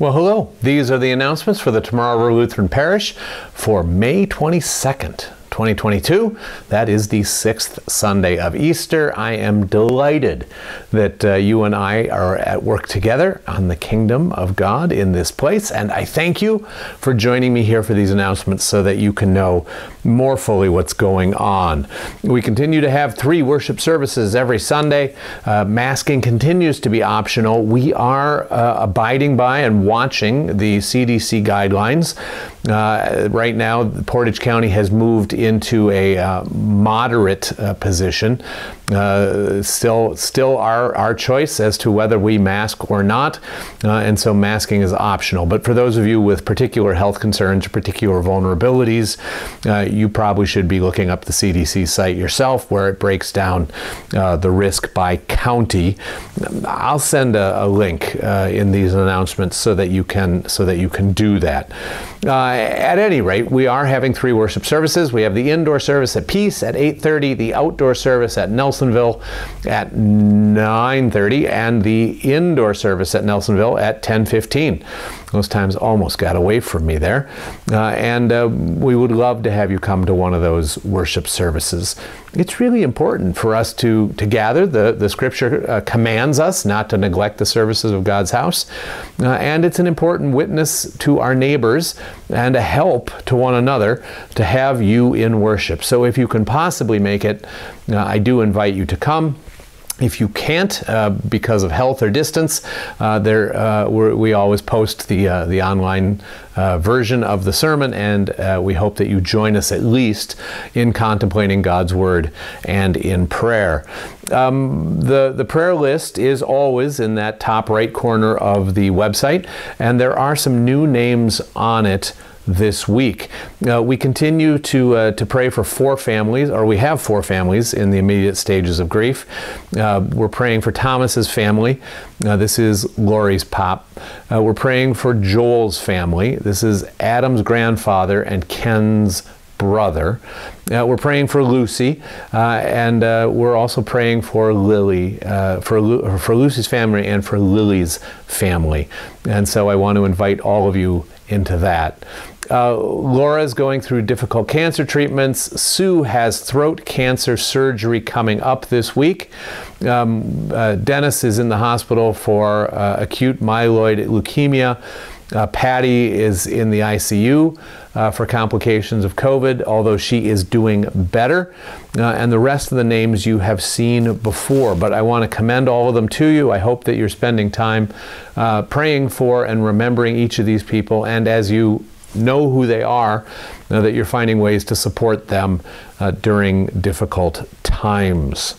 Well, hello. These are the announcements for the Tomorrow Lutheran Parish for May 22nd. 2022. That is the sixth Sunday of Easter. I am delighted that uh, you and I are at work together on the kingdom of God in this place. And I thank you for joining me here for these announcements so that you can know more fully what's going on. We continue to have three worship services every Sunday. Uh, masking continues to be optional. We are uh, abiding by and watching the CDC guidelines. Uh, right now, Portage County has moved into a uh, moderate uh, position. Uh, still, still our, our choice as to whether we mask or not, uh, and so masking is optional. But for those of you with particular health concerns, particular vulnerabilities, uh, you probably should be looking up the CDC site yourself, where it breaks down the risk by county. I'll send a, a link in these announcements so that you can so that you can do that. at any rate, we are having three worship services. We have the indoor service at Peace at 8:30, the outdoor service at Nelsonville at 9:30, and the indoor service at Nelsonville at 10:15. Those times almost got away from me there, uh, and uh, we would love to have you come to one of those worship services. It's really important for us to to gather. The the Scripture uh, commands us not to neglect the services of God's house, uh, and it's an important witness to our neighbors and a help to one another to have you in worship. So if you can possibly make it, uh, I do invite you to come. If you can't, uh, because of health or distance, uh, there uh, we always post the uh, the online uh, version of the sermon, and uh, we hope that you join us at least in contemplating God's word and in prayer. Um, the the prayer list is always in that top right corner of the website, and there are some new names on it this week. Uh, we continue to, uh, to pray for four families, or we have four families in the immediate stages of grief. Uh, we're praying for Thomas's family. Uh, this is Lori's pop. Uh, we're praying for Joel's family. This is Adam's grandfather and Ken's brother. Uh, we're praying for Lucy, uh, and uh, we're also praying for Lily, uh, for, Lu for Lucy's family and for Lily's family. And so I want to invite all of you into that. Uh, Laura is going through difficult cancer treatments. Sue has throat cancer surgery coming up this week. Um, uh, Dennis is in the hospital for uh, acute myeloid leukemia. Uh, Patty is in the ICU uh, for complications of COVID, although she is doing better. Uh, and the rest of the names you have seen before. But I want to commend all of them to you. I hope that you're spending time uh, praying for and remembering each of these people. And as you know who they are, that you're finding ways to support them uh, during difficult times.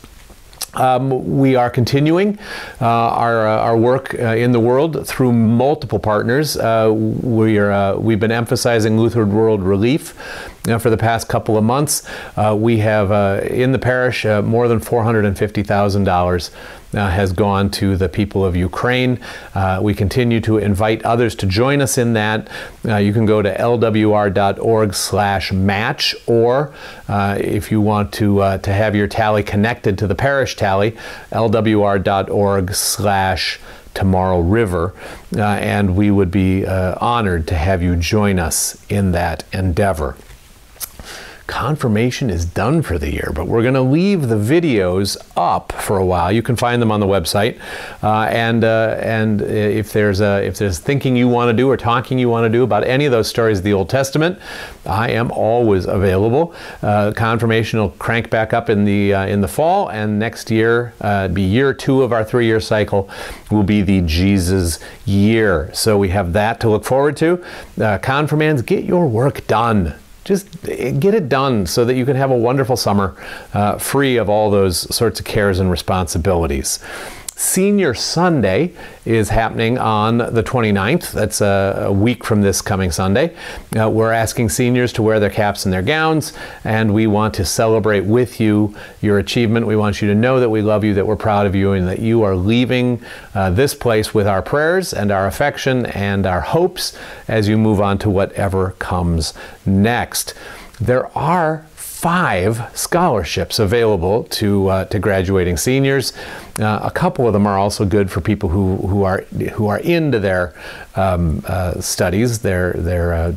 Um, we are continuing uh, our, uh, our work uh, in the world through multiple partners. Uh, we are, uh, we've been emphasizing Lutheran World Relief for the past couple of months. Uh, we have in the parish more than $450,000 uh, has gone to the people of Ukraine. Uh, we continue to invite others to join us in that. Uh, you can go to lwr.org slash match, or uh, if you want to, uh, to have your tally connected to the parish tally, lwr.org slash Tomorrow River, uh, and we would be honored to have you join us in that endeavor confirmation is done for the year, but we're going to leave the videos up for a while. You can find them on the website, uh, and uh, and if there's a, if there's thinking you want to do or talking you want to do about any of those stories of the Old Testament, I am always available. Uh, confirmation will crank back up in the uh, in the fall, and next year, uh, be year two of our three-year cycle, will be the Jesus year. So we have that to look forward to. Uh, confirmands, get your work done just get it done so that you can have a wonderful summer uh, free of all those sorts of cares and responsibilities. Senior Sunday is happening on the 29th. That's a, week from this coming Sunday. Uh, we're asking seniors to wear their caps and their gowns, and we want to celebrate with you your achievement. We want you to know that we love you, that we're proud of you, and that you are leaving uh, this place with our prayers and our affection and our hopes as you move on to whatever comes next. There are five scholarships available to uh, to graduating seniors. Uh, a couple of them are also good for people who, who are who are into their um, uh, studies, their their uh,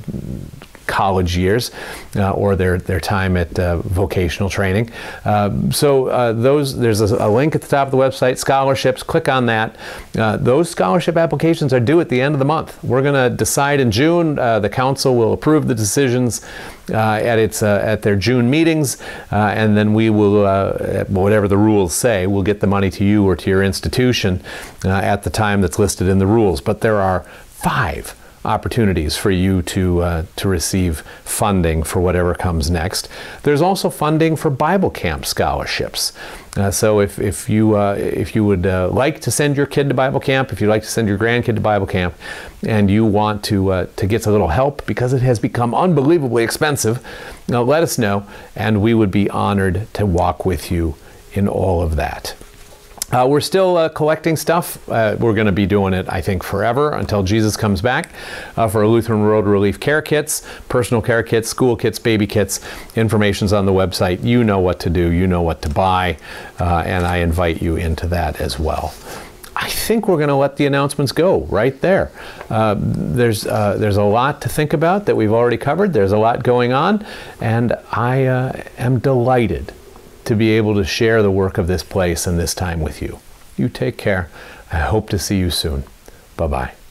college years uh, or their, their time at uh, vocational training. Uh, so uh, those there's a, a, link at the top of the website, scholarships. Click on that. Uh, those scholarship applications are due at the end of the month. We're going to decide in June. Uh, the council will approve the decisions at its at their June meetings, and then we will, whatever the rules say, we'll get the money to you or to your institution at the time that's listed in the rules. But there are five opportunities for you to, uh, to receive funding for whatever comes next. There's also funding for Bible camp scholarships. Uh, so if, if, you, uh, if you would uh, like to send your kid to Bible camp, if you'd like to send your grandkid to Bible camp, and you want to, uh, to get a little help because it has become unbelievably expensive, let us know, and we would be honored to walk with you in all of that. Uh, we're still uh, collecting stuff. Uh, we're going to be doing it, I think, forever until Jesus comes back uh, for Lutheran World Relief care kits, personal care kits, school kits, baby kits. Information's on the website. You know what to do, you know what to buy, uh, and I invite you into that as well. I think we're going to let the announcements go right there. Uh, there's uh, there's a lot to think about that we've already covered. There's a lot going on, and I uh, am delighted to be able to share the work of this place and this time with you. You take care. I hope to see you soon. Bye bye.